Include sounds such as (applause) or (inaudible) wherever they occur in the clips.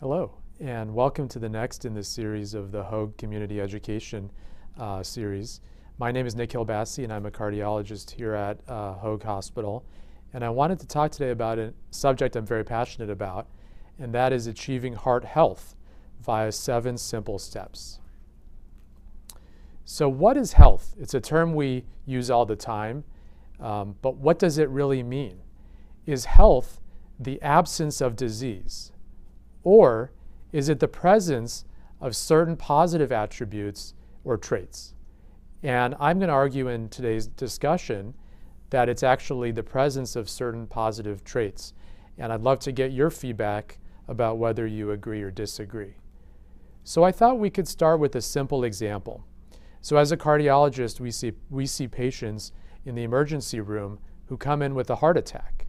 Hello, and welcome to the next in this series of the Hoag Community Education uh, series. My name is Nick Hilbassi, and I'm a cardiologist here at uh, Hoag Hospital. And I wanted to talk today about a subject I'm very passionate about, and that is achieving heart health via seven simple steps. So, what is health? It's a term we use all the time, um, but what does it really mean? Is health the absence of disease? Or is it the presence of certain positive attributes or traits? And I'm going to argue in today's discussion that it's actually the presence of certain positive traits. And I'd love to get your feedback about whether you agree or disagree. So I thought we could start with a simple example. So as a cardiologist, we see, we see patients in the emergency room who come in with a heart attack.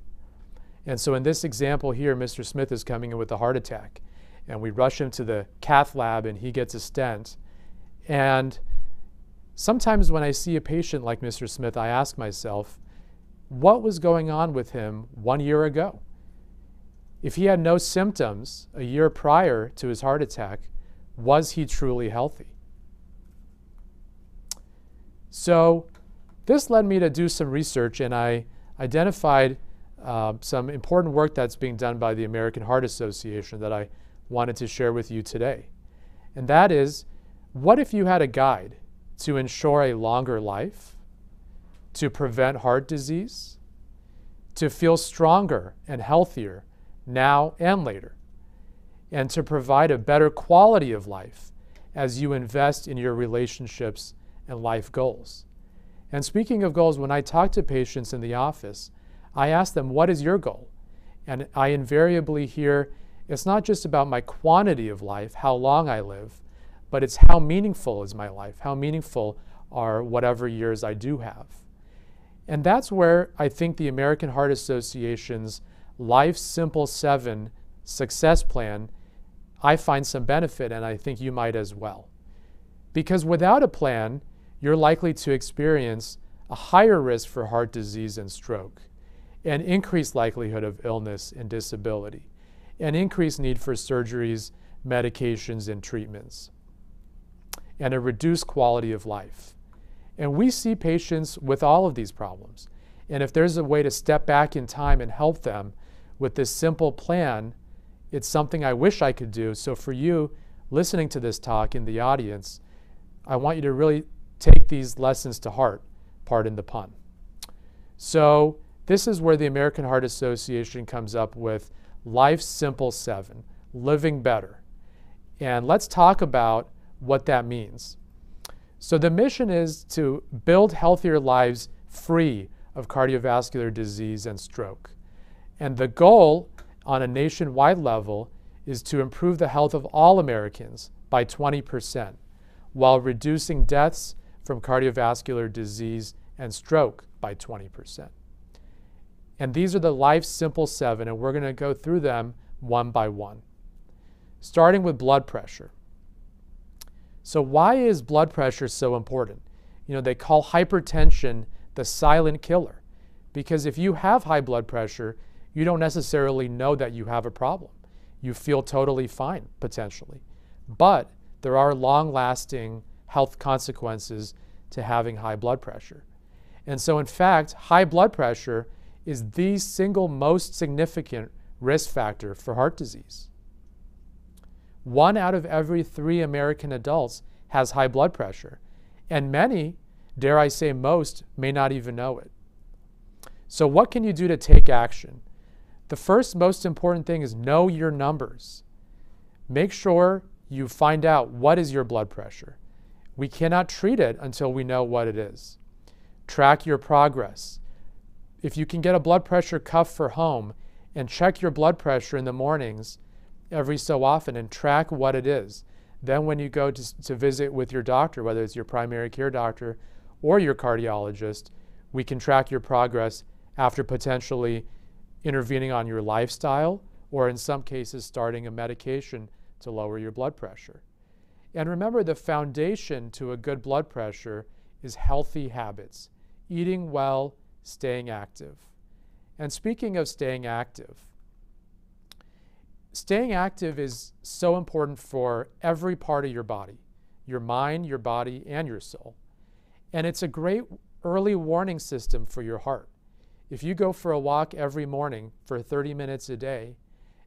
And so in this example here, Mr. Smith is coming in with a heart attack. And we rush him to the cath lab and he gets a stent. And sometimes when I see a patient like Mr. Smith, I ask myself, what was going on with him one year ago? If he had no symptoms a year prior to his heart attack, was he truly healthy? So this led me to do some research and I identified uh, some important work that's being done by the American Heart Association that I wanted to share with you today. And that is what if you had a guide to ensure a longer life, to prevent heart disease, to feel stronger and healthier now and later, and to provide a better quality of life as you invest in your relationships and life goals? And speaking of goals, when I talk to patients in the office, I ask them, What is your goal? And I invariably hear, It's not just about my quantity of life, how long I live, but it's how meaningful is my life? How meaningful are whatever years I do have? And that's where I think the American Heart Association's Life Simple 7 success plan, I find some benefit, and I think you might as well. Because without a plan, you're likely to experience a higher risk for heart disease and stroke an increased likelihood of illness and disability, an increased need for surgeries, medications, and treatments, and a reduced quality of life. And we see patients with all of these problems. And if there's a way to step back in time and help them with this simple plan, it's something I wish I could do. So for you listening to this talk in the audience, I want you to really take these lessons to heart, pardon the pun. So this is where the American Heart Association comes up with Life Simple Seven, living better. And let's talk about what that means. So, the mission is to build healthier lives free of cardiovascular disease and stroke. And the goal on a nationwide level is to improve the health of all Americans by 20% while reducing deaths from cardiovascular disease and stroke by 20%. And these are the Life Simple Seven, and we're going to go through them one by one. Starting with blood pressure. So, why is blood pressure so important? You know, they call hypertension the silent killer because if you have high blood pressure, you don't necessarily know that you have a problem. You feel totally fine, potentially. But there are long lasting health consequences to having high blood pressure. And so, in fact, high blood pressure is the single most significant risk factor for heart disease. One out of every three American adults has high blood pressure, and many, dare I say most, may not even know it. So, what can you do to take action? The first most important thing is know your numbers. Make sure you find out what is your blood pressure. We cannot treat it until we know what it is. Track your progress if you can get a blood pressure cuff for home and check your blood pressure in the mornings every so often and track what it is. Then, when you go to, to visit with your doctor, whether it's your primary care doctor or your cardiologist, we can track your progress after potentially intervening on your lifestyle or, in some cases, starting a medication to lower your blood pressure. And remember, the foundation to a good blood pressure is healthy habits eating well, staying active. And speaking of staying active, staying active is so important for every part of your body your mind, your body, and your soul. And it's a great early warning system for your heart. If you go for a walk every morning for 30 minutes a day,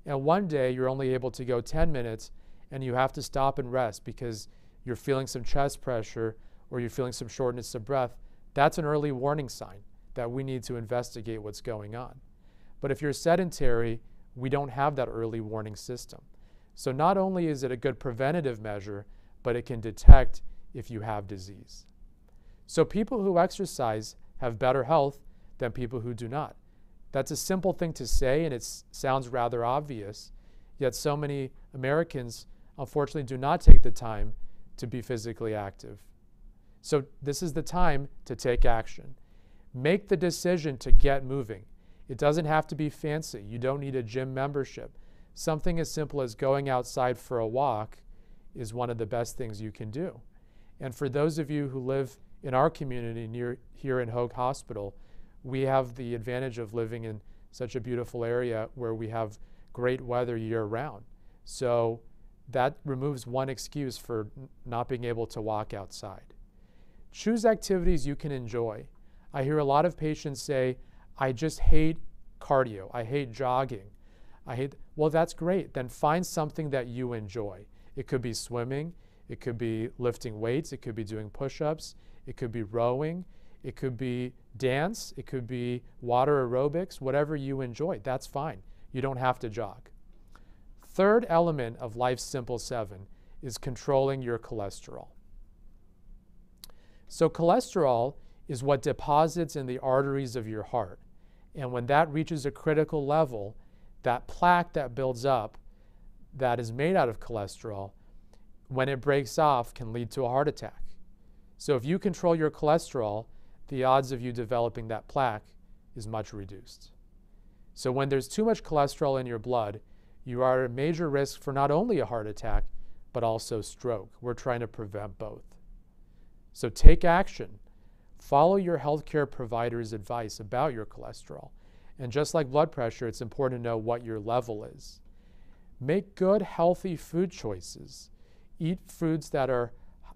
and one day you're only able to go 10 minutes and you have to stop and rest because you're feeling some chest pressure or you're feeling some shortness of breath, that's an early warning sign that we need to investigate what's going on. But if you're sedentary, we don't have that early warning system. So not only is it a good preventative measure, but it can detect if you have disease. So people who exercise have better health than people who do not. That's a simple thing to say, and it sounds rather obvious, yet so many Americans unfortunately do not take the time to be physically active. So this is the time to take action. Make the decision to get moving. It doesn't have to be fancy. You don't need a gym membership. Something as simple as going outside for a walk is one of the best things you can do. And for those of you who live in our community near here in Hoag Hospital, we have the advantage of living in such a beautiful area where we have great weather year round. So that removes one excuse for not being able to walk outside. Choose activities you can enjoy. I hear a lot of patients say, I just hate cardio. I hate jogging. I hate, well, that's great. Then find something that you enjoy. It could be swimming, it could be lifting weights, it could be doing push ups, it could be rowing, it could be dance, it could be water aerobics, whatever you enjoy. That's fine. You don't have to jog. Third element of Life's Simple Seven is controlling your cholesterol. So, cholesterol is what deposits in the arteries of your heart. And when that reaches a critical level, that plaque that builds up that is made out of cholesterol, when it breaks off, can lead to a heart attack. So if you control your cholesterol, the odds of you developing that plaque is much reduced. So when there's too much cholesterol in your blood, you are at a major risk for not only a heart attack, but also stroke. We're trying to prevent both. So take action. Follow your healthcare provider's advice about your cholesterol. And just like blood pressure, it's important to know what your level is. Make good, healthy food choices. Eat foods that are,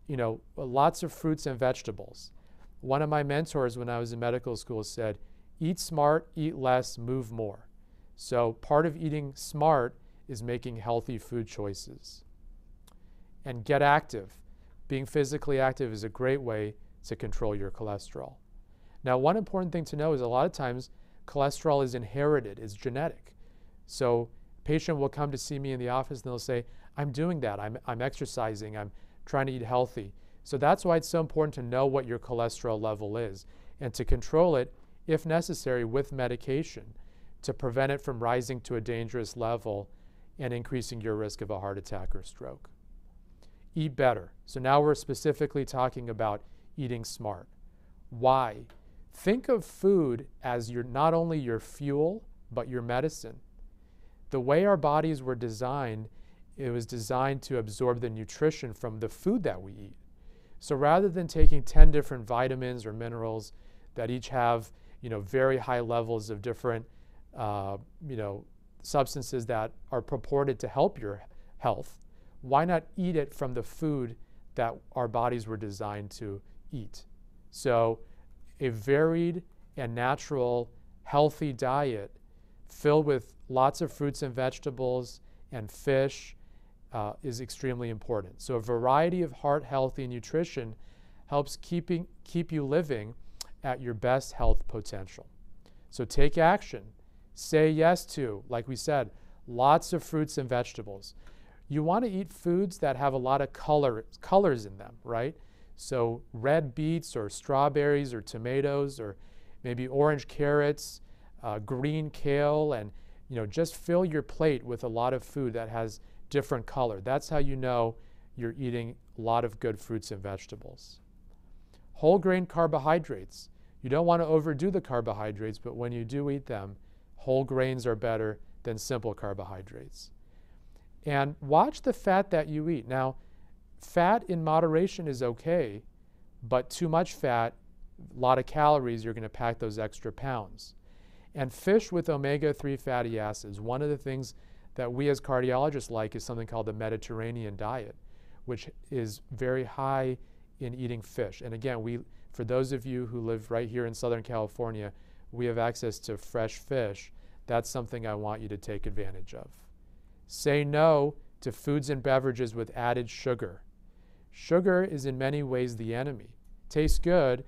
you know, lots of fruits and vegetables. One of my mentors when I was in medical school said, eat smart, eat less, move more. So part of eating smart is making healthy food choices. And get active. Being physically active is a great way to control your cholesterol. Now, one important thing to know is a lot of times cholesterol is inherited, it's genetic. So, a patient will come to see me in the office and they'll say, I'm doing that, I'm, I'm exercising, I'm trying to eat healthy. So, that's why it's so important to know what your cholesterol level is and to control it, if necessary, with medication to prevent it from rising to a dangerous level and increasing your risk of a heart attack or stroke. Eat better. So, now we're specifically talking about eating smart. Why? Think of food as your, not only your fuel, but your medicine. The way our bodies were designed, it was designed to absorb the nutrition from the food that we eat. So rather than taking 10 different vitamins or minerals that each have you know, very high levels of different uh, you know, substances that are purported to help your health, why not eat it from the food that our bodies were designed to eat. So, a varied and natural, healthy diet filled with lots of fruits and vegetables and fish uh, is extremely important. So, a variety of heart healthy nutrition helps keeping, keep you living at your best health potential. So, take action. Say yes to, like we said, lots of fruits and vegetables. You want to eat foods that have a lot of color, colors in them, right? So red beets or strawberries or tomatoes or maybe orange carrots, uh, green kale, and you know just fill your plate with a lot of food that has different color. That's how you know you're eating a lot of good fruits and vegetables. Whole grain carbohydrates. You don't want to overdo the carbohydrates, but when you do eat them, whole grains are better than simple carbohydrates. And watch the fat that you eat. Now, Fat in moderation is okay, but too much fat, a lot of calories, you're going to pack those extra pounds. And fish with omega 3 fatty acids, one of the things that we as cardiologists like is something called the Mediterranean diet, which is very high in eating fish. And again, we, for those of you who live right here in Southern California, we have access to fresh fish. That's something I want you to take advantage of. Say no to foods and beverages with added sugar. Sugar is in many ways the enemy. Tastes good,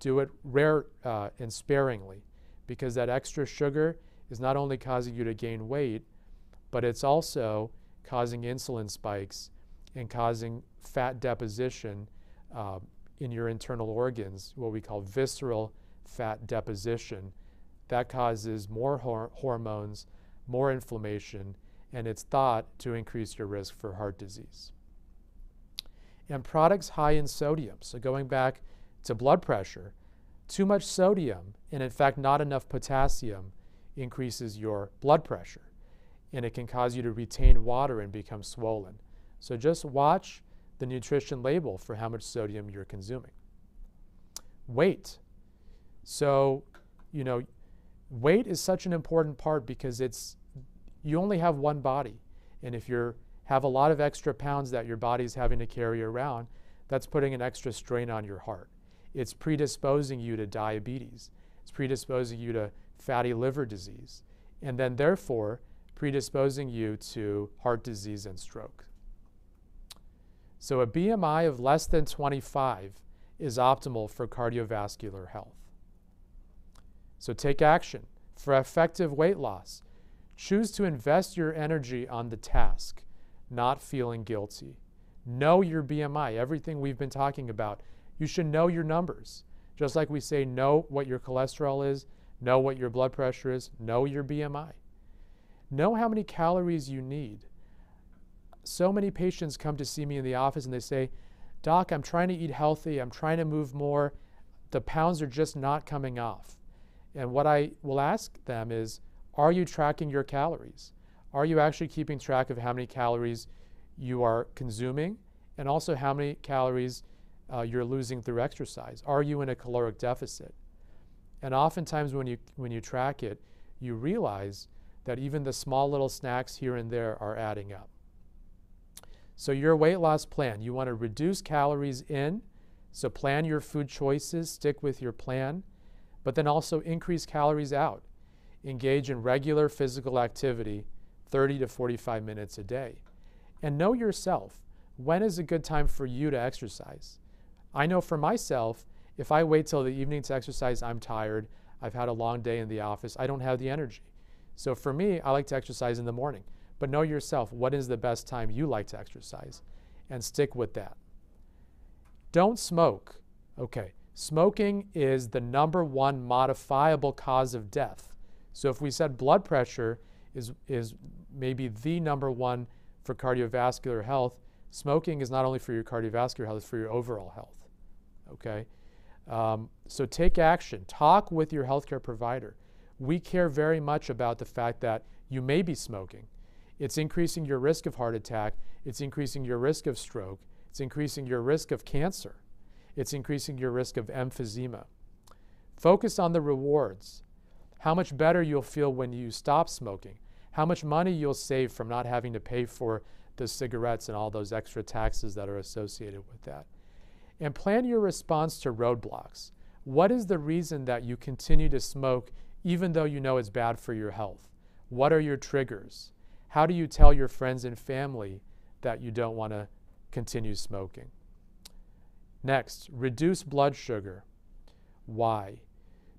do it rare uh, and sparingly because that extra sugar is not only causing you to gain weight, but it's also causing insulin spikes and causing fat deposition uh, in your internal organs, what we call visceral fat deposition. That causes more hor- hormones, more inflammation, and it's thought to increase your risk for heart disease. And products high in sodium, so going back to blood pressure, too much sodium, and in fact, not enough potassium, increases your blood pressure. And it can cause you to retain water and become swollen. So just watch the nutrition label for how much sodium you're consuming. Weight. So, you know, weight is such an important part because it's you only have one body. And if you have a lot of extra pounds that your body's having to carry around, that's putting an extra strain on your heart. It's predisposing you to diabetes. It's predisposing you to fatty liver disease. And then, therefore, predisposing you to heart disease and stroke. So, a BMI of less than 25 is optimal for cardiovascular health. So, take action. For effective weight loss, choose to invest your energy on the task, not feeling guilty. Know your BMI, everything we've been talking about. You should know your numbers. Just like we say, know what your cholesterol is, know what your blood pressure is, know your BMI. Know how many calories you need. So many patients come to see me in the office and they say, Doc, I'm trying to eat healthy, I'm trying to move more, the pounds are just not coming off. And what I will ask them is, are you tracking your calories? Are you actually keeping track of how many calories you are consuming and also how many calories uh, you're losing through exercise? Are you in a caloric deficit? And oftentimes, when you, when you track it, you realize that even the small little snacks here and there are adding up. So, your weight loss plan, you want to reduce calories in, so plan your food choices, stick with your plan, but then also increase calories out. Engage in regular physical activity 30 to 45 minutes a day. And know yourself. When is a good time for you to exercise? I know for myself, if I wait till the evening to exercise, I'm tired. I've had a long day in the office. I don't have the energy. So for me, I like to exercise in the morning. But know yourself, what is the best time you like to exercise? And stick with that. Don't smoke. Okay, smoking is the number one modifiable cause of death. So if we said blood pressure is, is maybe the number one for cardiovascular health, smoking is not only for your cardiovascular health, it's for your overall health. Okay? Um, so take action. Talk with your healthcare provider. We care very much about the fact that you may be smoking. It's increasing your risk of heart attack, it's increasing your risk of stroke, it's increasing your risk of cancer, it's increasing your risk of emphysema. Focus on the rewards. How much better you'll feel when you stop smoking, how much money you'll save from not having to pay for the cigarettes and all those extra taxes that are associated with that. And plan your response to roadblocks. What is the reason that you continue to smoke even though you know it's bad for your health? What are your triggers? How do you tell your friends and family that you don't want to continue smoking? Next, reduce blood sugar. Why?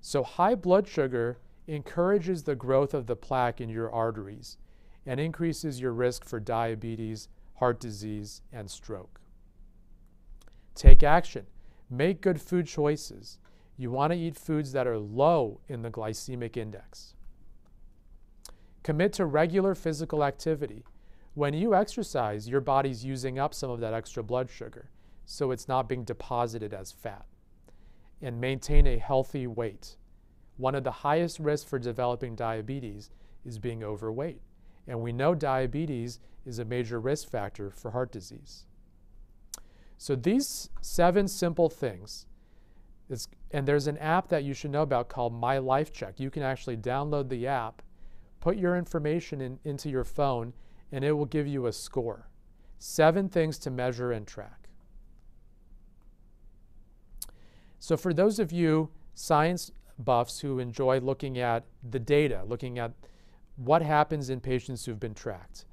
So, high blood sugar encourages the growth of the plaque in your arteries and increases your risk for diabetes, heart disease, and stroke. Take action. Make good food choices. You want to eat foods that are low in the glycemic index. Commit to regular physical activity. When you exercise, your body's using up some of that extra blood sugar, so it's not being deposited as fat. And maintain a healthy weight. One of the highest risks for developing diabetes is being overweight. And we know diabetes is a major risk factor for heart disease. So these seven simple things, and there's an app that you should know about called My Life Check. You can actually download the app, put your information in, into your phone and it will give you a score. Seven things to measure and track. So, for those of you science buffs who enjoy looking at the data, looking at what happens in patients who've been tracked,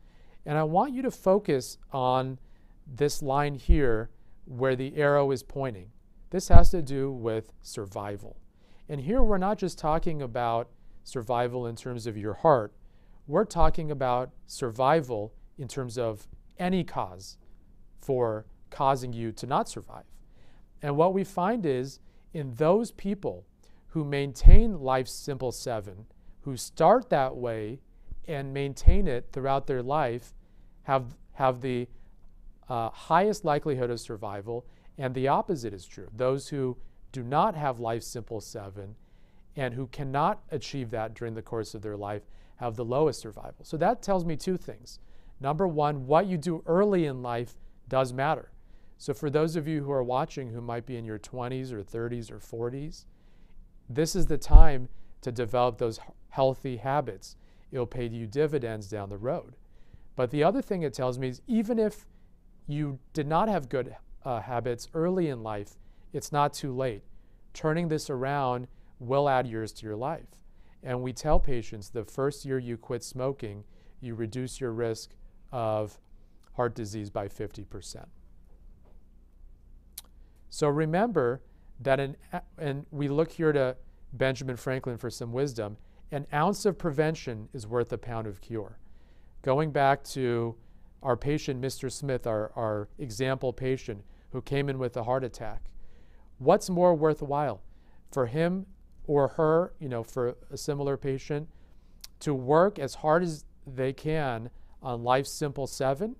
and I want you to focus on this line here where the arrow is pointing. This has to do with survival. And here we're not just talking about survival in terms of your heart, we're talking about survival in terms of any cause for causing you to not survive. And what we find is in those people who maintain life's simple seven, who start that way and maintain it throughout their life, have, have the uh, highest likelihood of survival. And the opposite is true. Those who do not have life's simple seven and who cannot achieve that during the course of their life have the lowest survival. So that tells me two things. Number one, what you do early in life does matter. So for those of you who are watching who might be in your 20s or 30s or 40s, this is the time to develop those healthy habits. It'll pay you dividends down the road. But the other thing it tells me is even if you did not have good uh, habits early in life, it's not too late. Turning this around will add years to your life. And we tell patients the first year you quit smoking, you reduce your risk of heart disease by 50%. So remember that, an, and we look here to Benjamin Franklin for some wisdom, an ounce of prevention is worth a pound of cure. Going back to our patient, Mr. Smith, our, our example patient who came in with a heart attack, what's more worthwhile for him or her, you know, for a similar patient, to work as hard as they can on life's simple seven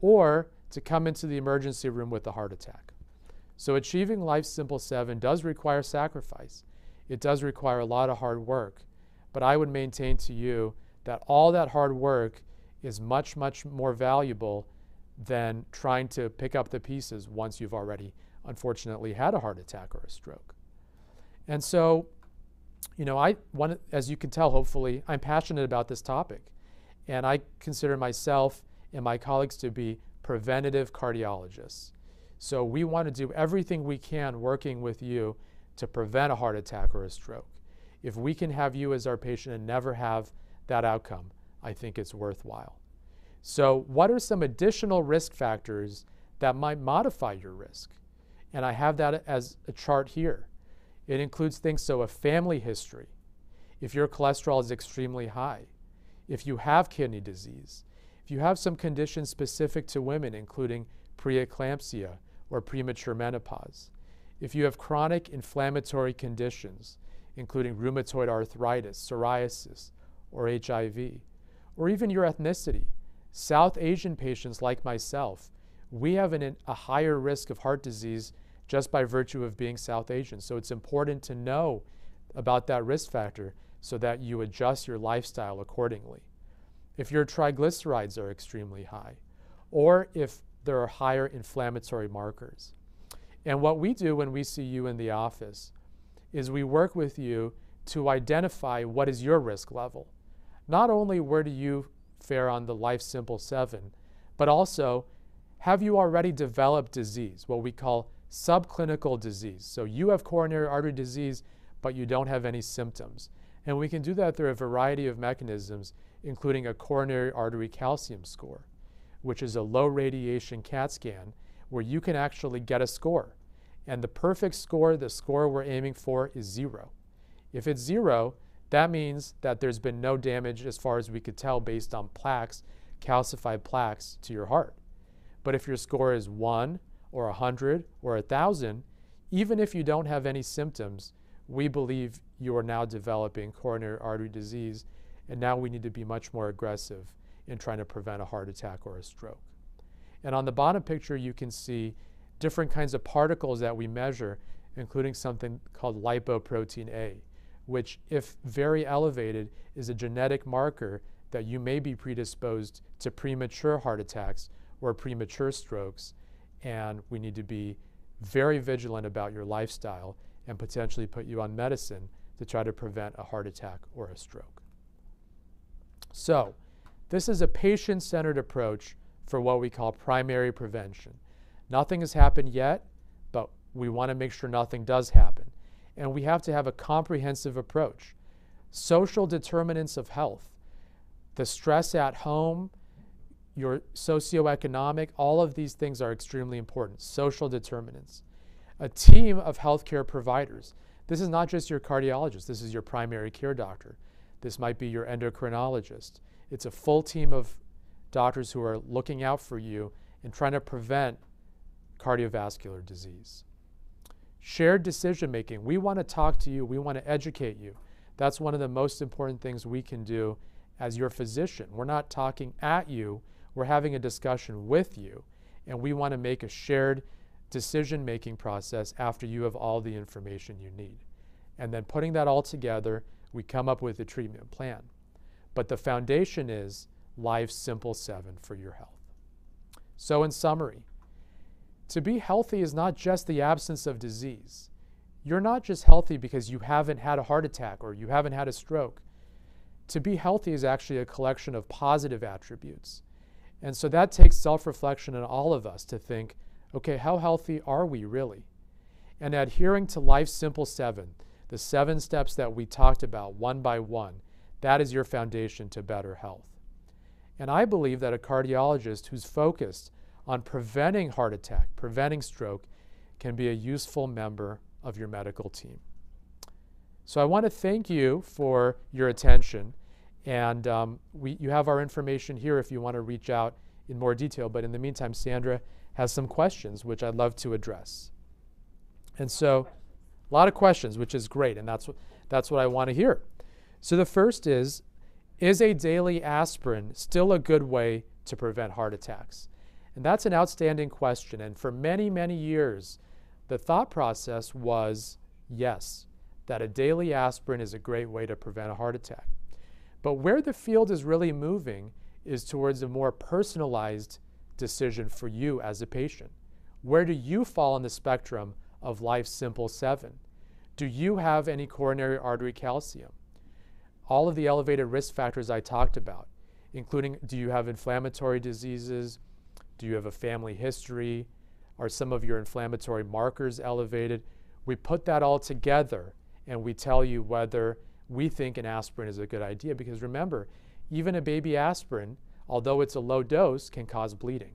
or to come into the emergency room with a heart attack. So achieving life's simple seven does require sacrifice. It does require a lot of hard work. But I would maintain to you that all that hard work is much, much more valuable than trying to pick up the pieces once you've already, unfortunately, had a heart attack or a stroke. And so, you know, I want, as you can tell, hopefully, I'm passionate about this topic. And I consider myself and my colleagues to be preventative cardiologists. So we want to do everything we can working with you to prevent a heart attack or a stroke. If we can have you as our patient and never have that outcome, I think it's worthwhile. So, what are some additional risk factors that might modify your risk? And I have that as a chart here. It includes things so a family history, if your cholesterol is extremely high, if you have kidney disease, if you have some conditions specific to women, including preeclampsia or premature menopause, if you have chronic inflammatory conditions, including rheumatoid arthritis, psoriasis, or HIV, or even your ethnicity. South Asian patients like myself, we have an, a higher risk of heart disease just by virtue of being South Asian. So it's important to know about that risk factor so that you adjust your lifestyle accordingly. If your triglycerides are extremely high, or if there are higher inflammatory markers. And what we do when we see you in the office is we work with you to identify what is your risk level. Not only where do you fare on the Life Simple 7, but also have you already developed disease, what we call subclinical disease. So you have coronary artery disease, but you don't have any symptoms. And we can do that through a variety of mechanisms, including a coronary artery calcium score, which is a low radiation CAT scan where you can actually get a score. And the perfect score, the score we're aiming for, is zero. If it's zero, that means that there's been no damage as far as we could tell based on plaques, calcified plaques to your heart. But if your score is one or 100 or 1,000, even if you don't have any symptoms, we believe you are now developing coronary artery disease, and now we need to be much more aggressive in trying to prevent a heart attack or a stroke. And on the bottom picture, you can see different kinds of particles that we measure, including something called lipoprotein A, which, if very elevated, is a genetic marker that you may be predisposed to premature heart attacks or premature strokes. And we need to be very vigilant about your lifestyle and potentially put you on medicine to try to prevent a heart attack or a stroke. So, this is a patient centered approach for what we call primary prevention. Nothing has happened yet, but we want to make sure nothing does happen. And we have to have a comprehensive approach. Social determinants of health, the stress at home, your socioeconomic, all of these things are extremely important. Social determinants. A team of healthcare providers. This is not just your cardiologist, this is your primary care doctor. This might be your endocrinologist. It's a full team of doctors who are looking out for you and trying to prevent cardiovascular disease. Shared decision making. We want to talk to you, we want to educate you. That's one of the most important things we can do as your physician. We're not talking at you, we're having a discussion with you, and we want to make a shared decision making process after you have all the information you need. And then putting that all together, we come up with a treatment plan. But the foundation is Life Simple 7 for your health. So, in summary, to be healthy is not just the absence of disease. You're not just healthy because you haven't had a heart attack or you haven't had a stroke. To be healthy is actually a collection of positive attributes. And so that takes self reflection in all of us to think okay, how healthy are we really? And adhering to Life Simple 7, the seven steps that we talked about one by one, that is your foundation to better health. And I believe that a cardiologist who's focused on preventing heart attack, preventing stroke, can be a useful member of your medical team. So I want to thank you for your attention. And um, we, you have our information here if you want to reach out in more detail. But in the meantime, Sandra has some questions which I'd love to address. And so, a lot of questions, which is great, and that's that's what I want to hear. So the first is Is a daily aspirin still a good way to prevent heart attacks? And that's an outstanding question. And for many, many years, the thought process was yes, that a daily aspirin is a great way to prevent a heart attack. But where the field is really moving is towards a more personalized decision for you as a patient. Where do you fall on the spectrum of Life Simple 7? Do you have any coronary artery calcium? All of the elevated risk factors I talked about, including do you have inflammatory diseases? Do you have a family history? Are some of your inflammatory markers elevated? We put that all together and we tell you whether we think an aspirin is a good idea because remember, even a baby aspirin, although it's a low dose, can cause bleeding.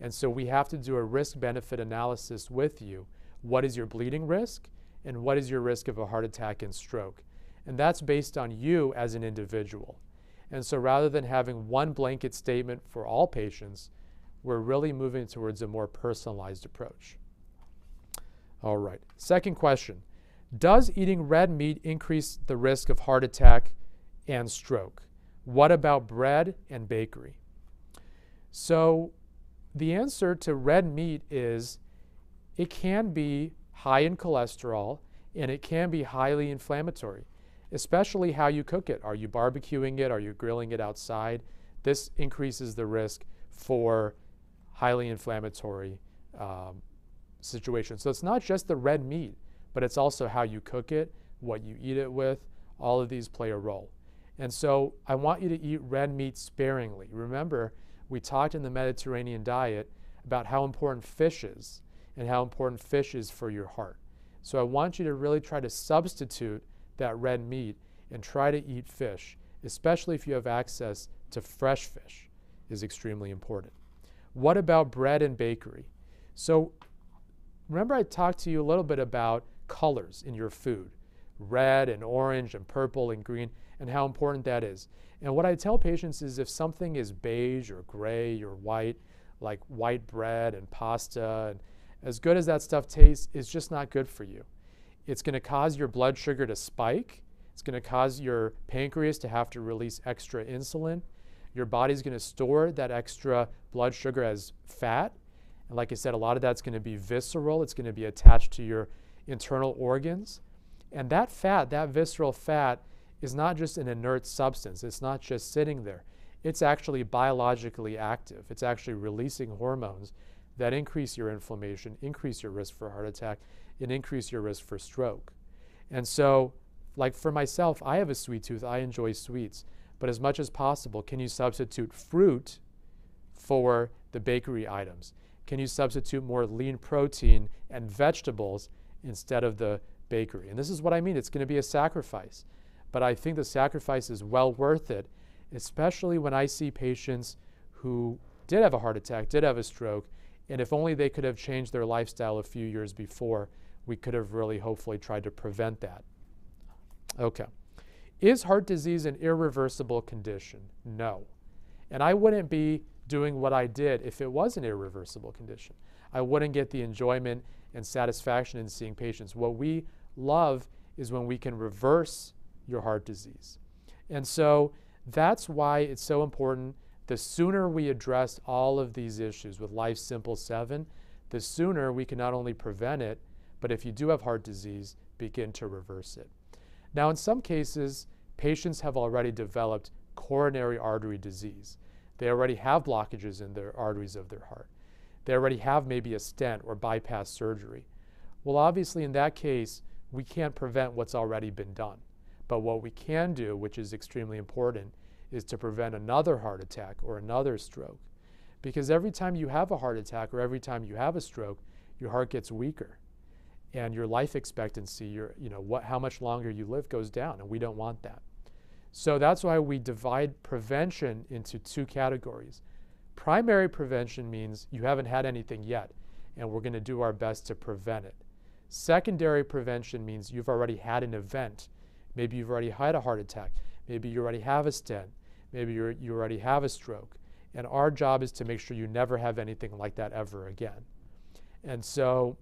And so we have to do a risk benefit analysis with you. What is your bleeding risk? And what is your risk of a heart attack and stroke? And that's based on you as an individual. And so rather than having one blanket statement for all patients, we're really moving towards a more personalized approach. All right. Second question Does eating red meat increase the risk of heart attack and stroke? What about bread and bakery? So, the answer to red meat is it can be high in cholesterol and it can be highly inflammatory, especially how you cook it. Are you barbecuing it? Are you grilling it outside? This increases the risk for highly inflammatory um, situation. So it's not just the red meat, but it's also how you cook it, what you eat it with. All of these play a role. And so I want you to eat red meat sparingly. Remember, we talked in the Mediterranean diet about how important fish is and how important fish is for your heart. So I want you to really try to substitute that red meat and try to eat fish, especially if you have access to fresh fish is extremely important. What about bread and bakery? So remember I talked to you a little bit about colors in your food, red and orange and purple and green, and how important that is. And what I tell patients is if something is beige or gray or white, like white bread and pasta, and as good as that stuff tastes, it's just not good for you. It's going to cause your blood sugar to spike. It's going to cause your pancreas to have to release extra insulin. Your body's going to store that extra blood sugar as fat. And like I said, a lot of that's going to be visceral. It's going to be attached to your internal organs. And that fat, that visceral fat, is not just an inert substance. It's not just sitting there. It's actually biologically active. It's actually releasing hormones that increase your inflammation, increase your risk for heart attack, and increase your risk for stroke. And so, like for myself, I have a sweet tooth. I enjoy sweets. but as much as possible, can you substitute fruit for the bakery items? Can you substitute more lean protein and vegetables instead of the bakery? And this is what I mean it's going to be a sacrifice. But I think the sacrifice is well worth it, especially when I see patients who did have a heart attack, did have a stroke, and if only they could have changed their lifestyle a few years before, we could have really hopefully tried to prevent that. Okay. Is heart disease an irreversible condition? No. And I wouldn't be doing what I did if it was an irreversible condition. I wouldn't get the enjoyment and satisfaction in seeing patients. What we love is when we can reverse your heart disease. And so that's why it's so important. The sooner we address all of these issues with Life Simple 7, the sooner we can not only prevent it, but if you do have heart disease, begin to reverse it. Now, in some cases, patients have already developed coronary artery disease. They already have blockages in their arteries of their heart. They already have maybe a stent or bypass surgery. Well, obviously, in that case, we can't prevent what's already been done. But what we can do, which is extremely important, is to prevent another heart attack or another stroke. Because every time you have a heart attack or every time you have a stroke, your heart gets weaker and your life expectancy, your, you know, what, how much longer you live goes down, and we don't want that. So that's why we divide prevention into two categories. Primary prevention means you haven't had anything yet, and we're going to do our best to prevent it. Secondary prevention means you've already had an event. Maybe you've already had a heart attack. Maybe you already have a stent. Maybe you you already have a stroke. And our job is to make sure you never have anything like that ever again. And so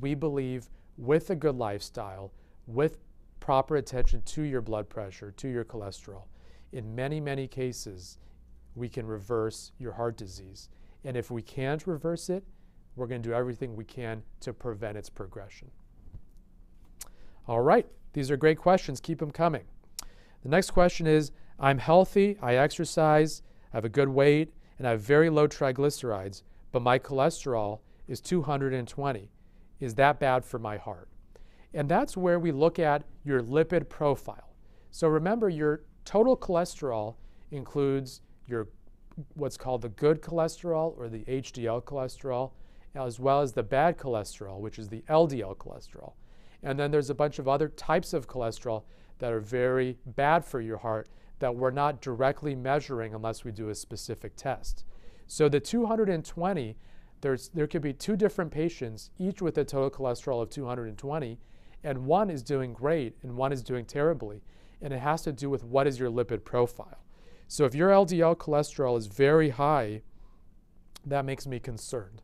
we believe with a good lifestyle, with proper attention to your blood pressure, to your cholesterol, in many, many cases, we can reverse your heart disease. And if we can't reverse it, we're going to do everything we can to prevent its progression. All right, these are great questions. Keep them coming. The next question is I'm healthy, I exercise, I have a good weight, and I have very low triglycerides, but my cholesterol is 220. Is that bad for my heart? And that's where we look at your lipid profile. So remember, your total cholesterol includes your what's called the good cholesterol or the HDL cholesterol, as well as the bad cholesterol, which is the LDL cholesterol. And then there's a bunch of other types of cholesterol that are very bad for your heart that we're not directly measuring unless we do a specific test. So the 220 there's, there could be two different patients, each with a total cholesterol of 220, and one is doing great and one is doing terribly. And it has to do with what is your lipid profile. So if your LDL cholesterol is very high, that makes me concerned.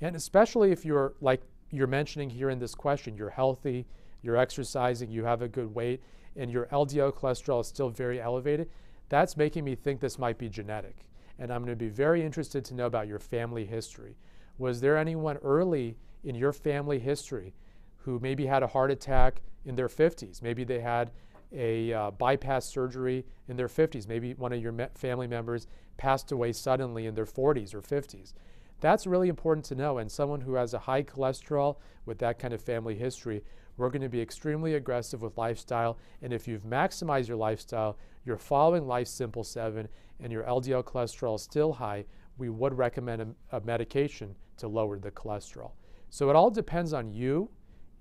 And especially if you're like you're mentioning here in this question, you're healthy, you're exercising, you have a good weight, and your LDL cholesterol is still very elevated, that's making me think this might be genetic. And I'm going to be very interested to know about your family history. Was there anyone early in your family history who maybe had a heart attack in their 50s? Maybe they had a uh, bypass surgery in their 50s. Maybe one of your me- family members passed away suddenly in their 40s or 50s. That's really important to know. And someone who has a high cholesterol with that kind of family history, we're going to be extremely aggressive with lifestyle. And if you've maximized your lifestyle, you're following Life Simple 7, and your LDL cholesterol is still high, we would recommend a, a medication to lower the cholesterol. So it all depends on you,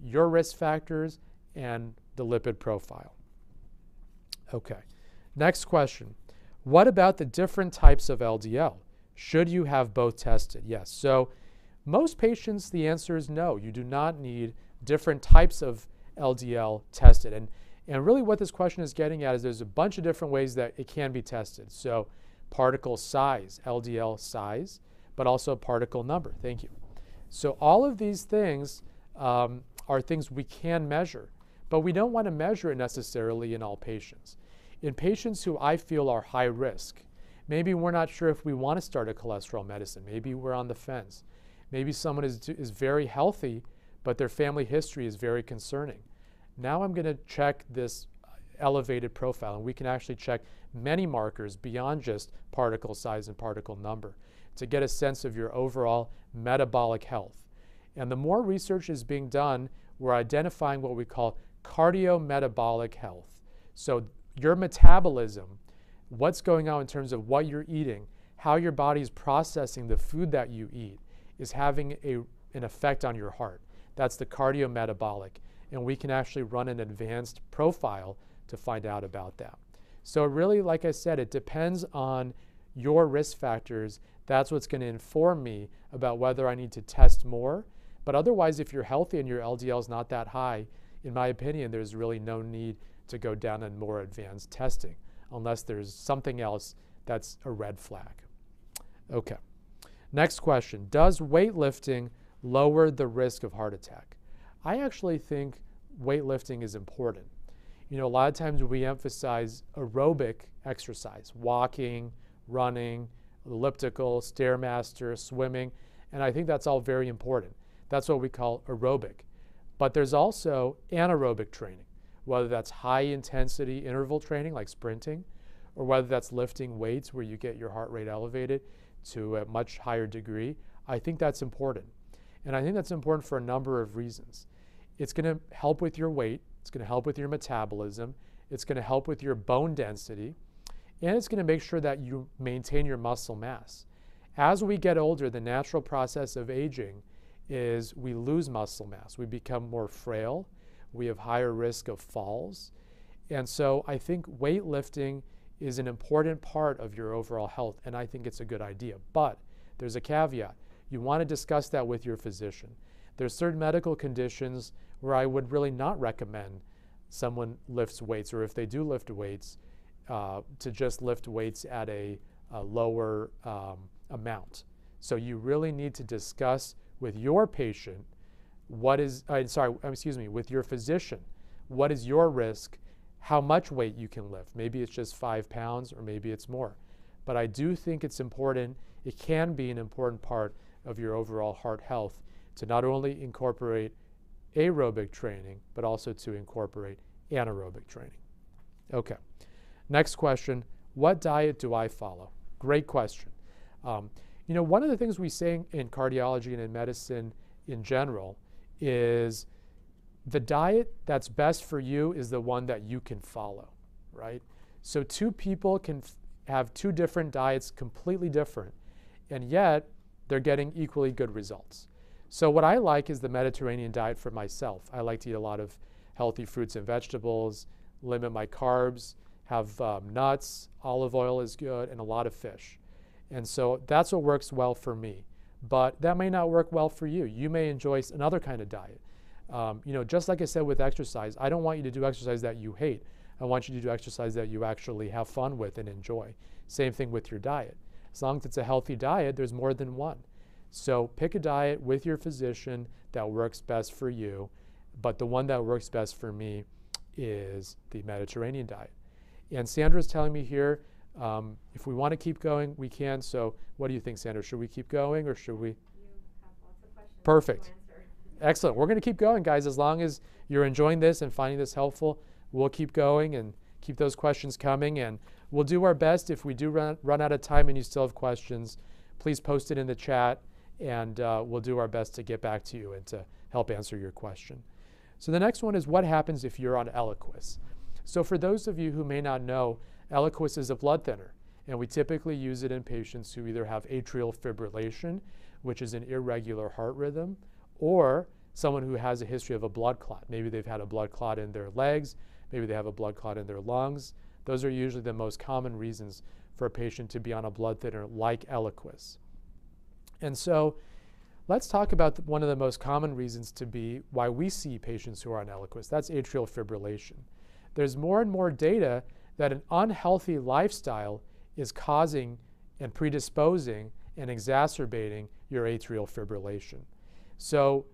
your risk factors, and the lipid profile. Okay, next question. What about the different types of LDL? Should you have both tested? Yes. So most patients, the answer is no. You do not need different types of LDL tested. And, and really what this question is getting at is there's a bunch of different ways that it can be tested. So particle size, LDL size, but also particle number. Thank you. So all of these things um, are things we can measure, but we don't want to measure it necessarily in all patients. In patients who I feel are high risk, maybe we're not sure if we want to start a cholesterol medicine. Maybe we're on the fence. Maybe someone is, is very healthy, but their family history is very concerning. Now I'm going to check this elevated profile, and we can actually check many markers beyond just particle size and particle number to get a sense of your overall metabolic health. And the more research is being done, we're identifying what we call cardiometabolic health. So your metabolism, what's going on in terms of what you're eating, how your body is processing the food that you eat, is having a, an effect on your heart. That's the cardiometabolic. And we can actually run an advanced profile to find out about that. So, really, like I said, it depends on your risk factors. That's what's going to inform me about whether I need to test more. But otherwise, if you're healthy and your LDL is not that high, in my opinion, there's really no need to go down in more advanced testing unless there's something else that's a red flag. Okay. Next question Does weightlifting lower the risk of heart attack? I actually think weightlifting is important. You know, a lot of times we emphasize aerobic exercise, walking, running, elliptical, stairmaster, swimming, and I think that's all very important. That's what we call aerobic. But there's also anaerobic training, whether that's high intensity interval training like sprinting, or whether that's lifting weights where you get your heart rate elevated to a much higher degree. I think that's important. And I think that's important for a number of reasons. It's going to help with your weight, it's going to help with your metabolism, it's going to help with your bone density, and it's going to make sure that you maintain your muscle mass. As we get older, the natural process of aging is we lose muscle mass. We become more frail. We have higher risk of falls. And so I think weightlifting is an important part of your overall health, and I think it's a good idea. But there's a caveat. You want to discuss that with your physician. There's certain medical conditions where I would really not recommend someone lifts weights, or if they do lift weights, uh, to just lift weights at a, a lower um, amount. So you really need to discuss with your patient what is, uh, sorry, excuse me, with your physician, what is your risk, how much weight you can lift. Maybe it's just five pounds or maybe it's more. But I do think it's important, it can be an important part of your overall heart health to not only incorporate aerobic training, but also to incorporate anaerobic training. Okay. Next question What diet do I follow? Great question. Um, you know, one of the things we say in cardiology and in medicine in general is the diet that's best for you is the one that you can follow, right? So, two people can have two different diets, completely different, and yet they're getting equally good results. So, what I like is the Mediterranean diet for myself. I like to eat a lot of healthy fruits and vegetables, limit my carbs, have um, nuts, olive oil is good, and a lot of fish. And so that's what works well for me. But that may not work well for you. You may enjoy another kind of diet. Um, you know, just like I said with exercise, I don't want you to do exercise that you hate. I want you to do exercise that you actually have fun with and enjoy. Same thing with your diet. As long as it's a healthy diet, there's more than one. So pick a diet with your physician that works best for you. But the one that works best for me is the Mediterranean diet. And Sandra's telling me here, um, if we want to keep going, we can. So what do you think, Sandra? Should we keep going or should we? Perfect. (laughs) Excellent. We're going to keep going, guys. As long as you're enjoying this and finding this helpful, we'll keep going and keep those questions coming. And we'll do our best. If we do run, run out of time and you still have questions, please post it in the chat and uh, we'll do our best to get back to you and to help answer your question. So the next one is what happens if you're on Eliquis? So for those of you who may not know, Eliquis is a blood thinner, and we typically use it in patients who either have atrial fibrillation, which is an irregular heart rhythm, or someone who has a history of a blood clot. Maybe they've had a blood clot in their legs, maybe they have a blood clot in their lungs. Those are usually the most common reasons for a patient to be on a blood thinner like Eliquis. And so let's talk about the, one of the most common reasons to be why we see patients who are on Eliquis. That's atrial fibrillation there's more and more data that an unhealthy lifestyle is causing and predisposing and exacerbating your atrial fibrillation. So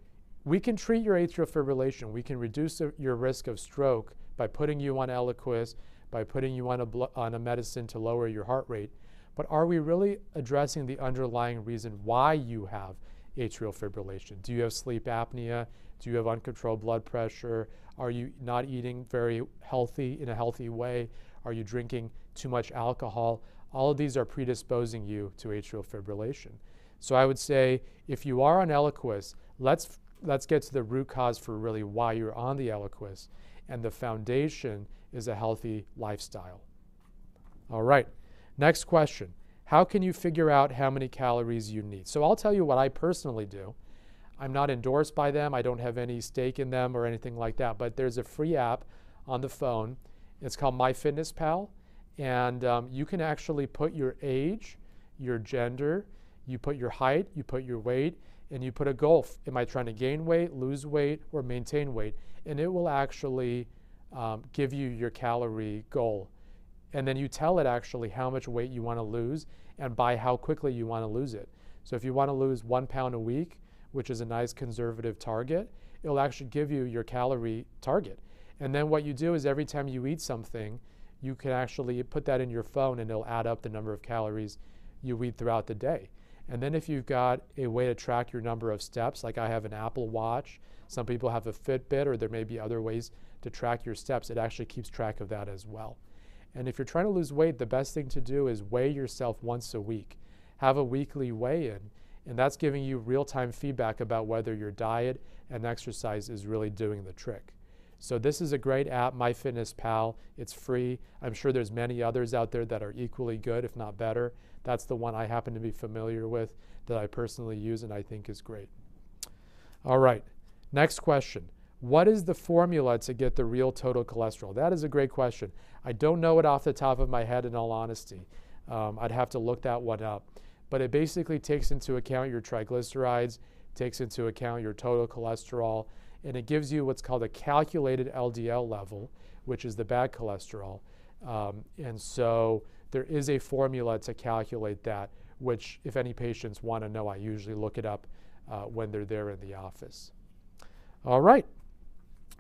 we can treat your atrial fibrillation. We can reduce uh, your risk of stroke by putting you on Eliquis, by putting you on a, on a medicine to lower your heart rate. But are we really addressing the underlying reason why you have atrial fibrillation? Do you have sleep apnea? Do you have uncontrolled blood pressure? Are you not eating very healthy in a healthy way? Are you drinking too much alcohol? All of these are predisposing you to atrial fibrillation. So I would say if you are on Eliquis, let's let's get to the root cause for really why you're on the Eliquis, and the foundation is a healthy lifestyle. All right. Next question. How can you figure out how many calories you need? So I'll tell you what I personally do. I'm not endorsed by them. I don't have any stake in them or anything like that. But there's a free app on the phone. It's called MyFitnessPal. And um, you can actually put your age, your gender, you put your height, you put your weight, and you put a goal. Am I trying to gain weight, lose weight, or maintain weight? And it will actually um, give you your calorie goal. And then you tell it actually how much weight you want to lose and by how quickly you want to lose it. So if you want to lose one pound a week, which is a nice conservative target, it'll actually give you your calorie target. And then what you do is every time you eat something, you can actually put that in your phone and it'll add up the number of calories you eat throughout the day. And then if you've got a way to track your number of steps, like I have an Apple Watch, some people have a Fitbit, or there may be other ways to track your steps, it actually keeps track of that as well. And if you're trying to lose weight, the best thing to do is weigh yourself once a week. Have a weekly weigh in, and that's giving you real time feedback about whether your diet and exercise is really doing the trick. So this is a great app, MyFitnessPal. It's free. I'm sure there's many others out there that are equally good, if not better. That's the one I happen to be familiar with that I personally use and I think is great. All right, next question. What is the formula to get the real total cholesterol? That is a great question. I don't know it off the top of my head, in all honesty. Um, I'd have to look that one up. But it basically takes into account your triglycerides, takes into account your total cholesterol, and it gives you what's called a calculated LDL level, which is the bad cholesterol. Um, and so there is a formula to calculate that, which, if any patients want to know, I usually look it up uh, when they're there in the office. All right,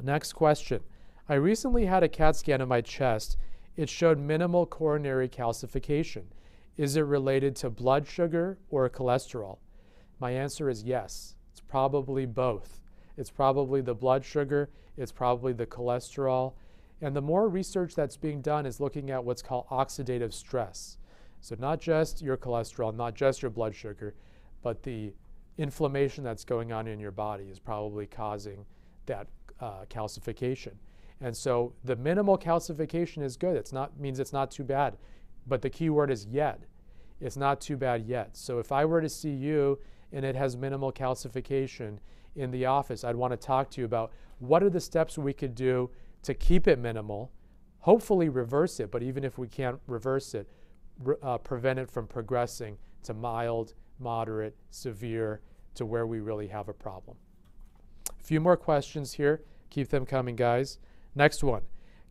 next question. I recently had a CAT scan of my chest. It showed minimal coronary calcification. Is it related to blood sugar or cholesterol? My answer is yes. It's probably both. It's probably the blood sugar, it's probably the cholesterol. And the more research that's being done is looking at what's called oxidative stress. So, not just your cholesterol, not just your blood sugar, but the inflammation that's going on in your body is probably causing that uh, calcification. And so the minimal calcification is good. It's not means it's not too bad. But the key word is yet. It's not too bad yet. So if I were to see you and it has minimal calcification in the office, I'd want to talk to you about what are the steps we could do to keep it minimal, hopefully reverse it, but even if we can't reverse it, uh, prevent it from progressing to mild, moderate, severe, to where we really have a problem. Few more questions here. Keep them coming, guys. Next one.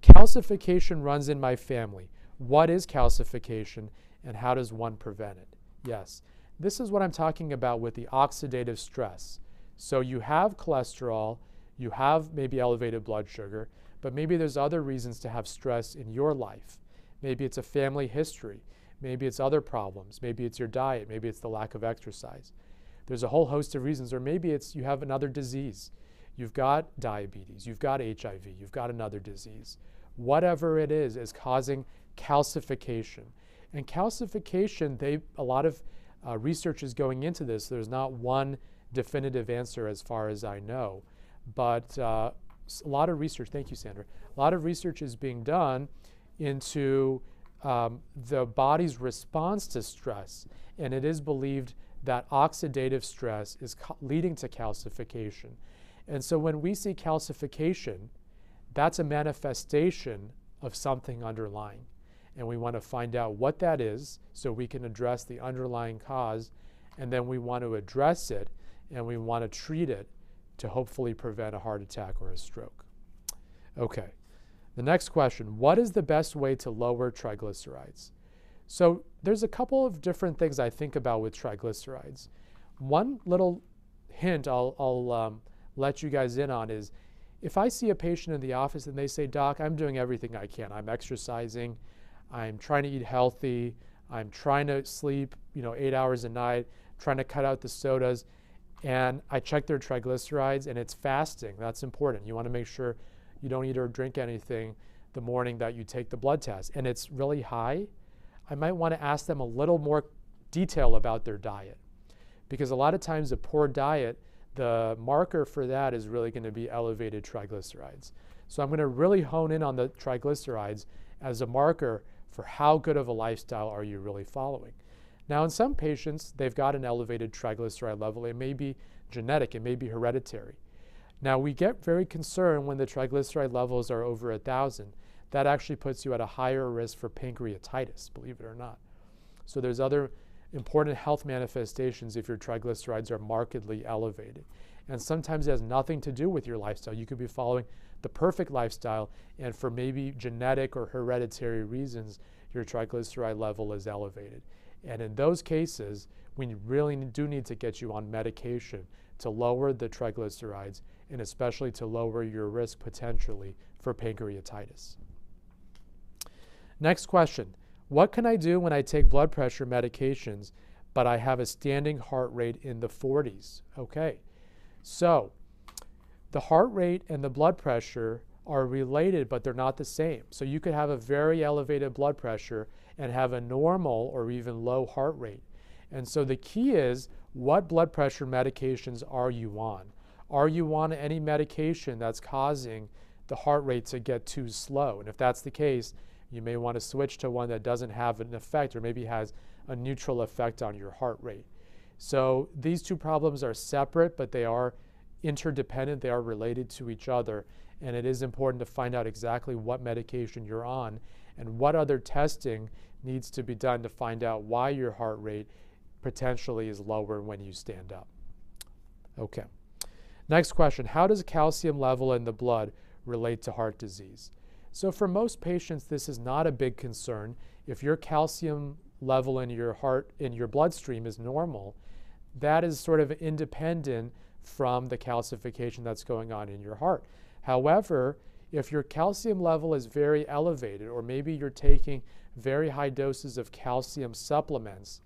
Calcification runs in my family. What is calcification and how does one prevent it? Yes, this is what I'm talking about with the oxidative stress. So you have cholesterol, you have maybe elevated blood sugar, but maybe there's other reasons to have stress in your life. Maybe it's a family history. Maybe it's other problems. Maybe it's your diet. Maybe it's the lack of exercise. There's a whole host of reasons, or maybe it's you have another disease. You've got diabetes, you've got HIV, you've got another disease. Whatever it is, is causing calcification. And calcification, they, a lot of uh, research is going into this. There's not one definitive answer as far as I know. But uh, a lot of research, thank you, Sandra, a lot of research is being done into um, the body's response to stress. And it is believed that oxidative stress is leading to calcification. And so when we see calcification, that's a manifestation of something underlying. And we want to find out what that is so we can address the underlying cause. And then we want to address it and we want to treat it to hopefully prevent a heart attack or a stroke. Okay, the next question What is the best way to lower triglycerides? So there's a couple of different things I think about with triglycerides. One little hint I'll, I'll um, let you guys in on is if I see a patient in the office and they say, Doc, I'm doing everything I can. I'm exercising, I'm trying to eat healthy, I'm trying to sleep, you know, eight hours a night, trying to cut out the sodas, and I check their triglycerides and it's fasting. That's important. You want to make sure you don't eat or drink anything the morning that you take the blood test. And it's really high. I might want to ask them a little more detail about their diet. Because a lot of times a poor diet the marker for that is really going to be elevated triglycerides. So I'm going to really hone in on the triglycerides as a marker for how good of a lifestyle are you really following. Now, in some patients, they've got an elevated triglyceride level. It may be genetic, it may be hereditary. Now, we get very concerned when the triglyceride levels are over 1,000. That actually puts you at a higher risk for pancreatitis, believe it or not. So, there's other important health manifestations if your triglycerides are markedly elevated. And sometimes it has nothing to do with your lifestyle. You could be following the perfect lifestyle, and for maybe genetic or hereditary reasons, your triglyceride level is elevated. And in those cases, we really do need to get you on medication to lower the triglycerides and especially to lower your risk potentially for pancreatitis. Next question What can I do when I take blood pressure medications but I have a standing heart rate in the 40s? Okay, so the heart rate and the blood pressure are related, but they're not the same. So you could have a very elevated blood pressure and have a normal or even low heart rate. And so the key is what blood pressure medications are you on? Are you on any medication that's causing the heart rate to get too slow? And if that's the case, you may want to switch to one that doesn't have an effect or maybe has a neutral effect on your heart rate. So these two problems are separate, but they are interdependent, they are related to each other. And it is important to find out exactly what medication you're on and what other testing needs to be done to find out why your heart rate potentially is lower when you stand up. Okay. Next question How does calcium level in the blood relate to heart disease? So, for most patients, this is not a big concern. If your calcium level in your heart, in your bloodstream is normal, that is sort of independent from the calcification that's going on in your heart. However, if your calcium level is very elevated, or maybe you're taking very high doses of calcium supplements,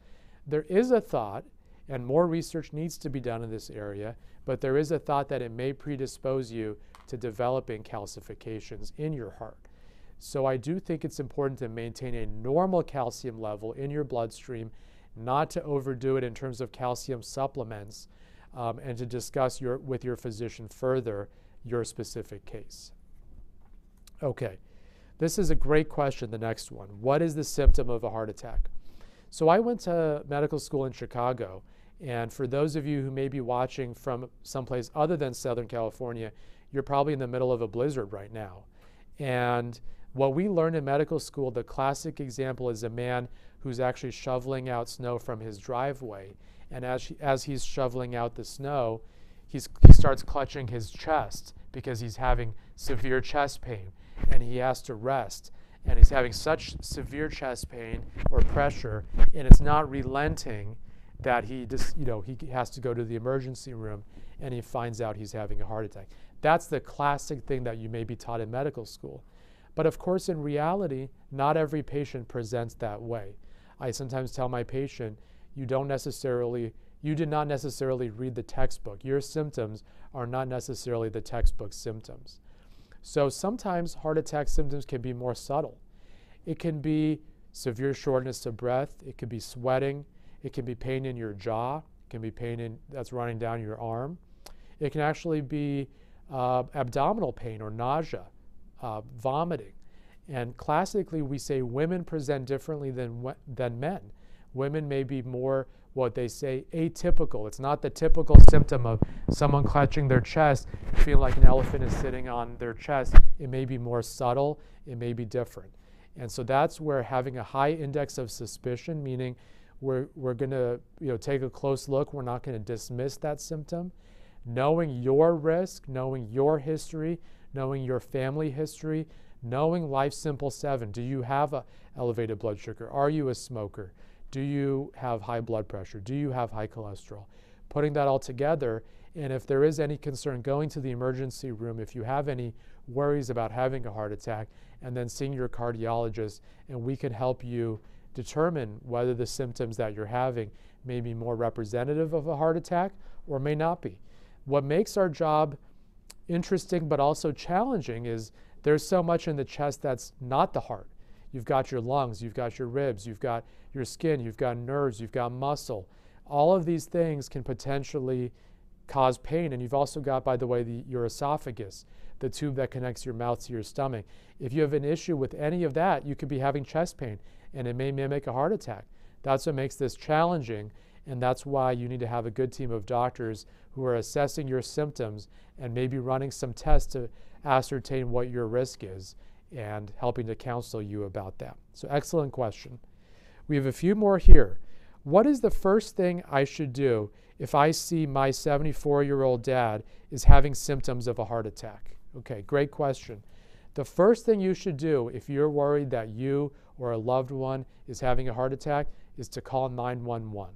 there is a thought, and more research needs to be done in this area, but there is a thought that it may predispose you to developing calcifications in your heart. So I do think it's important to maintain a normal calcium level in your bloodstream, not to overdo it in terms of calcium supplements, um, and to discuss your, with your physician further your specific case. Okay, this is a great question, the next one. What is the symptom of a heart attack? So I went to medical school in Chicago, and for those of you who may be watching from someplace other than Southern California, you're probably in the middle of a blizzard right now. And what we learned in medical school, the classic example is a man who's actually shoveling out snow from his driveway. And as, he, as he's shoveling out the snow, he's, he starts clutching his chest because he's having severe chest pain and he has to rest. And he's having such severe chest pain or pressure, and it's not relenting that he just, you know, he has to go to the emergency room and he finds out he's having a heart attack. That's the classic thing that you may be taught in medical school. But of course, in reality, not every patient presents that way. I sometimes tell my patient, you don't necessarily, you did not necessarily read the textbook. Your symptoms are not necessarily the textbook symptoms. So sometimes heart attack symptoms can be more subtle. It can be severe shortness of breath, it could be sweating, it can be pain in your jaw, it can be pain in, that's running down your arm. It can actually be uh, abdominal pain or nausea, uh, vomiting. And classically, we say women present differently than, than men. Women may be more what they say atypical. It's not the typical symptom of someone clutching their chest, feeling like an elephant is sitting on their chest. It may be more subtle, it may be different. And so that's where having a high index of suspicion, meaning we're, we're going to you know, take a close look, we're not going to dismiss that symptom. Knowing your risk, knowing your history, knowing your family history, knowing Life Simple 7. Do you have a elevated blood sugar? Are you a smoker? Do you have high blood pressure? Do you have high cholesterol? Putting that all together, and if there is any concern, going to the emergency room, if you have any worries about having a heart attack, and then seeing your cardiologist, and we can help you determine whether the symptoms that you're having may be more representative of a heart attack or may not be. What makes our job interesting but also challenging is there's so much in the chest that's not the heart. You've got your lungs, you've got your ribs, you've got your skin, you've got nerves, you've got muscle. All of these things can potentially cause pain. And you've also got, by the way, the, your esophagus, the tube that connects your mouth to your stomach. If you have an issue with any of that, you could be having chest pain and it may mimic a heart attack. That's what makes this challenging. And that's why you need to have a good team of doctors who are assessing your symptoms and maybe running some tests to ascertain what your risk is and helping to counsel you about that. So, excellent question. We have a few more here. What is the first thing I should do if I see my 74 year old dad is having symptoms of a heart attack? Okay, great question. The first thing you should do if you're worried that you or a loved one is having a heart attack is to call 911.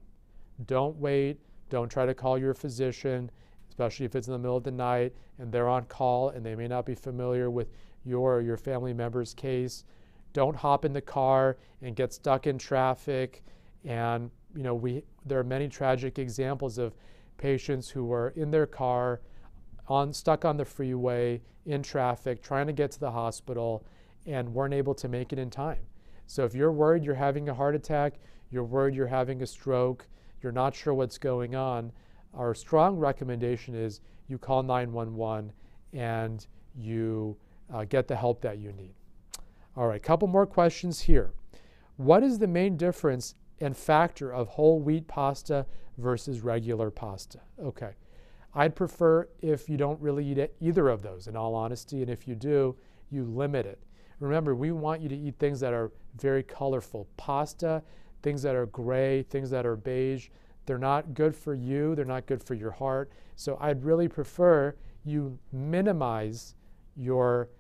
Don't wait. Don't try to call your physician, especially if it's in the middle of the night and they're on call and they may not be familiar with your or your family member's case. Don't hop in the car and get stuck in traffic. And you know, we there are many tragic examples of patients who were in their car, on stuck on the freeway in traffic, trying to get to the hospital, and weren't able to make it in time. So if you're worried you're having a heart attack, you're worried you're having a stroke, you're not sure what's going on, our strong recommendation is you call 911 and you uh, get the help that you need. All right, couple more questions here. What is the main difference and factor of whole wheat pasta versus regular pasta? Okay, I'd prefer if you don't really eat either of those, in all honesty, and if you do, you limit it. Remember, we want you to eat things that are very colorful. Pasta, things that are gray, things that are beige, they're not good for you, they're not good for your heart. So I'd really prefer you minimize your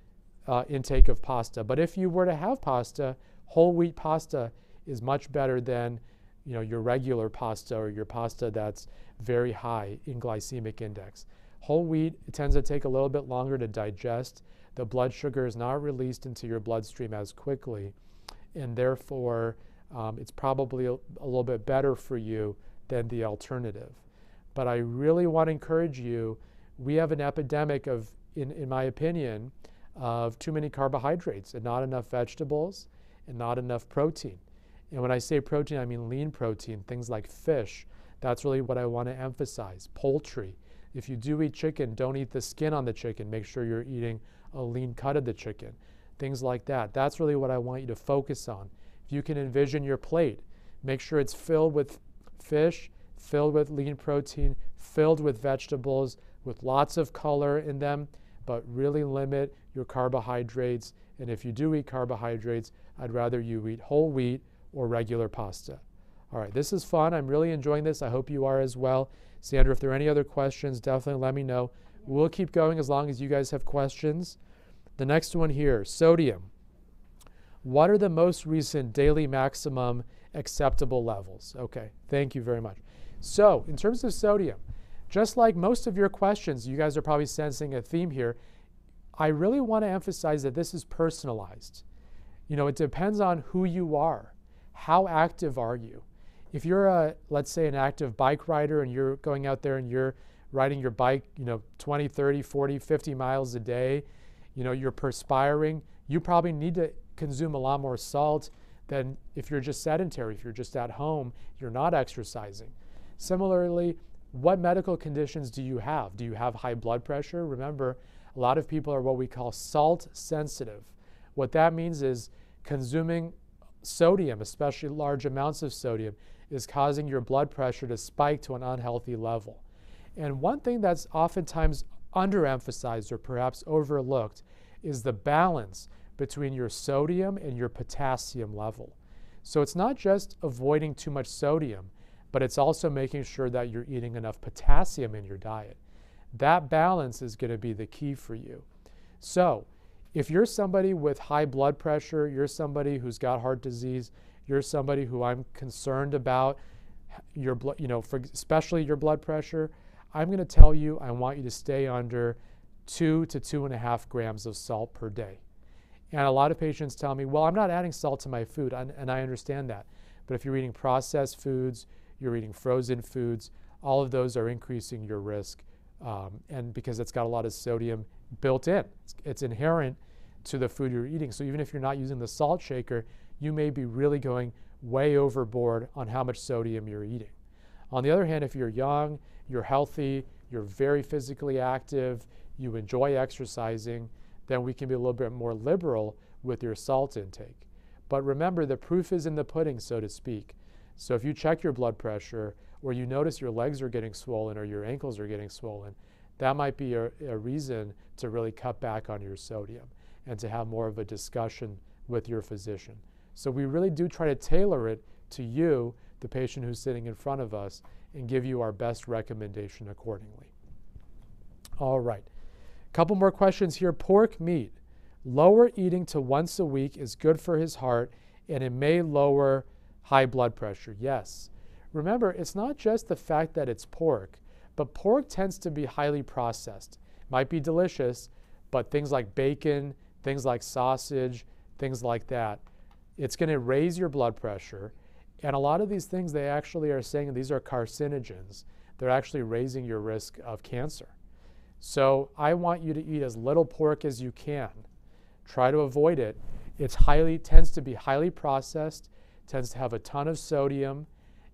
uh, intake of pasta. But if you were to have pasta, whole wheat pasta is much better than you know, your regular pasta or your pasta that's very high in glycemic index. Whole wheat tends to take a little bit longer to digest. The blood sugar is not released into your bloodstream as quickly, and therefore um, it's probably a, a little bit better for you than the alternative. But I really want to encourage you. We have an epidemic of, in, in my opinion, of too many carbohydrates and not enough vegetables and not enough protein. And when I say protein, I mean lean protein, things like fish. That's really what I want to emphasize. Poultry. If you do eat chicken, don't eat the skin on the chicken. Make sure you're eating a lean cut of the chicken. Things like that. That's really what I want you to focus on. If you can envision your plate, make sure it's filled with fish, filled with lean protein, filled with vegetables, with lots of color in them, but really limit your carbohydrates. And if you do eat carbohydrates, I'd rather you eat whole wheat or regular pasta. All right, this is fun. I'm really enjoying this. I hope you are as well. Sandra, if there are any other questions, definitely let me know. We'll keep going as long as you guys have questions. The next one here sodium. What are the most recent daily maximum acceptable levels? Okay, thank you very much. So, in terms of sodium, just like most of your questions, you guys are probably sensing a theme here. I really want to emphasize that this is personalized. You know, it depends on who you are. How active are you? If you're a, let's say, an active bike rider and you're going out there and you're riding your bike, you know, 20, 30, 40, 50 miles a day, you know, you're perspiring, you probably need to consume a lot more salt than if you're just sedentary, if you're just at home, you're not exercising. Similarly, what medical conditions do you have? Do you have high blood pressure? Remember, a lot of people are what we call salt sensitive. What that means is consuming sodium, especially large amounts of sodium, is causing your blood pressure to spike to an unhealthy level. And one thing that's oftentimes underemphasized or perhaps overlooked is the balance between your sodium and your potassium level. So it's not just avoiding too much sodium, but it's also making sure that you're eating enough potassium in your diet. That balance is going to be the key for you. So, if you're somebody with high blood pressure, you're somebody who's got heart disease, you're somebody who I'm concerned about your blood, you know, for especially your blood pressure, I'm going to tell you I want you to stay under two to two and a half grams of salt per day. And a lot of patients tell me, well, I'm not adding salt to my food, and I understand that. But if you're eating processed foods, you're eating frozen foods, all of those are increasing your risk. Um, and because it's got a lot of sodium built in, it's, it's inherent to the food you're eating. So even if you're not using the salt shaker, you may be really going way overboard on how much sodium you're eating. On the other hand, if you're young, you're healthy, you're very physically active, you enjoy exercising, then we can be a little bit more liberal with your salt intake. But remember, the proof is in the pudding, so to speak. So if you check your blood pressure or you notice your legs are getting swollen or your ankles are getting swollen, that might be a, a reason to really cut back on your sodium and to have more of a discussion with your physician. So we really do try to tailor it to you, the patient who's sitting in front of us, and give you our best recommendation accordingly. All right. Couple more questions here. Pork meat. Lower eating to once a week is good for his heart and it may lower high blood pressure. Yes. Remember, it's not just the fact that it's pork, but pork tends to be highly processed. Might be delicious, but things like bacon, things like sausage, things like that, it's going to raise your blood pressure. And a lot of these things, they actually are saying these are carcinogens. They're actually raising your risk of cancer. So I want you to eat as little pork as you can. Try to avoid it. It's highly tends to be highly processed, tends to have a ton of sodium,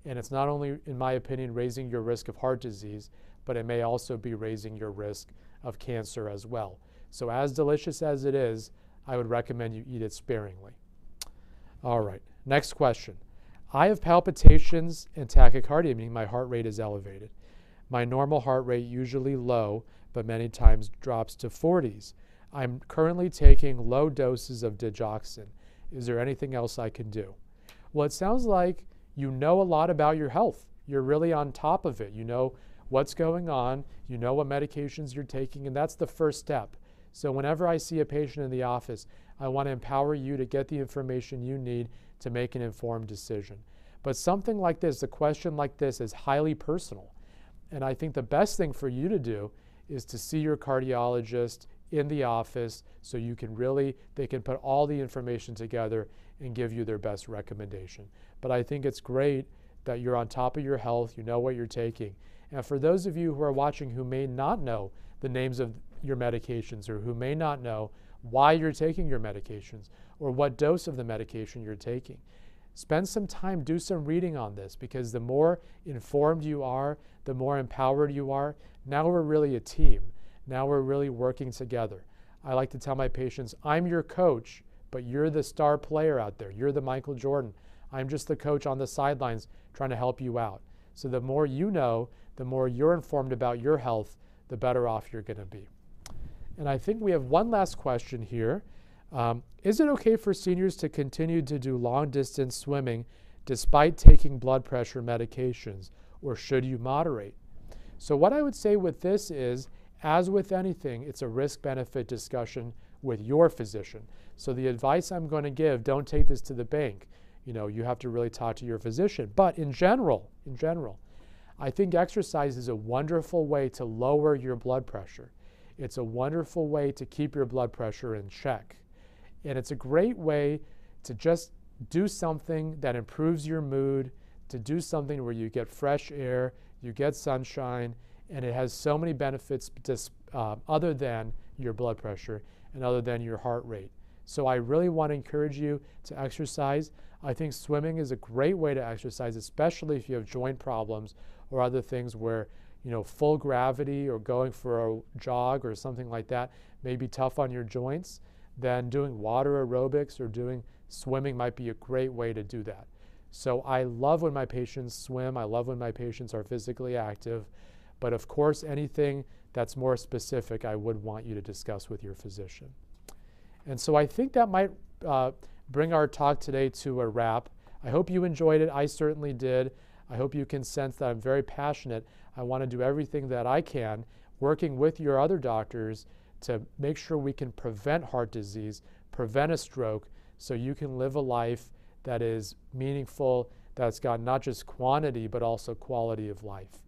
and it's not only, in my opinion, raising your risk of heart disease, but it may also be raising your risk of cancer as well. So as delicious as it is, I would recommend you eat it sparingly. All right, next question. I have palpitations and tachycardia, meaning my heart rate is elevated. My normal heart rate usually low, but many times drops to 40s. I'm currently taking low doses of digoxin. Is there anything else I can do? Well, it sounds like you know a lot about your health. You're really on top of it. You know what's going on, you know what medications you're taking, and that's the first step. So, whenever I see a patient in the office, I want to empower you to get the information you need to make an informed decision. But something like this, a question like this, is highly personal. And I think the best thing for you to do is to see your cardiologist in the office so you can really, they can put all the information together and give you their best recommendation. But I think it's great that you're on top of your health, you know what you're taking. And for those of you who are watching who may not know the names of your medications or who may not know why you're taking your medications or what dose of the medication you're taking. Spend some time, do some reading on this because the more informed you are, the more empowered you are. Now we're really a team. Now we're really working together. I like to tell my patients, I'm your coach, but you're the star player out there. You're the Michael Jordan. I'm just the coach on the sidelines trying to help you out. So the more you know, the more you're informed about your health, the better off you're going to be. And I think we have one last question here. Um, is it okay for seniors to continue to do long distance swimming despite taking blood pressure medications, or should you moderate? So, what I would say with this is, as with anything, it's a risk benefit discussion with your physician. So, the advice I'm going to give, don't take this to the bank. You know, you have to really talk to your physician. But in general, in general, I think exercise is a wonderful way to lower your blood pressure. It's a wonderful way to keep your blood pressure in check. And it's a great way to just do something that improves your mood, to do something where you get fresh air, you get sunshine, and it has so many benefits uh, other than your blood pressure and other than your heart rate. So I really want to encourage you to exercise. I think swimming is a great way to exercise, especially if you have joint problems or other things where you know, full gravity or going for a jog or something like that may be tough on your joints, then doing water aerobics or doing swimming might be a great way to do that. So I love when my patients swim. I love when my patients are physically active. But of course, anything that's more specific, I would want you to discuss with your physician. And so I think that might uh, bring our talk today to a wrap. I hope you enjoyed it. I certainly did. I hope you can sense that I'm very passionate. I want to do everything that I can, working with your other doctors to make sure we can prevent heart disease, prevent a stroke, so you can live a life that is meaningful, that's got not just quantity, but also quality of life.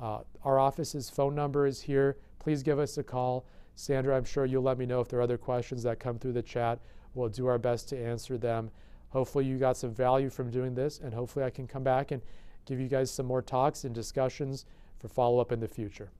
Uh, our office's phone number is here. Please give us a call. Sandra, I'm sure you'll let me know if there are other questions that come through the chat. We'll do our best to answer them. Hopefully, you got some value from doing this, and hopefully, I can come back and give you guys some more talks and discussions for follow up in the future.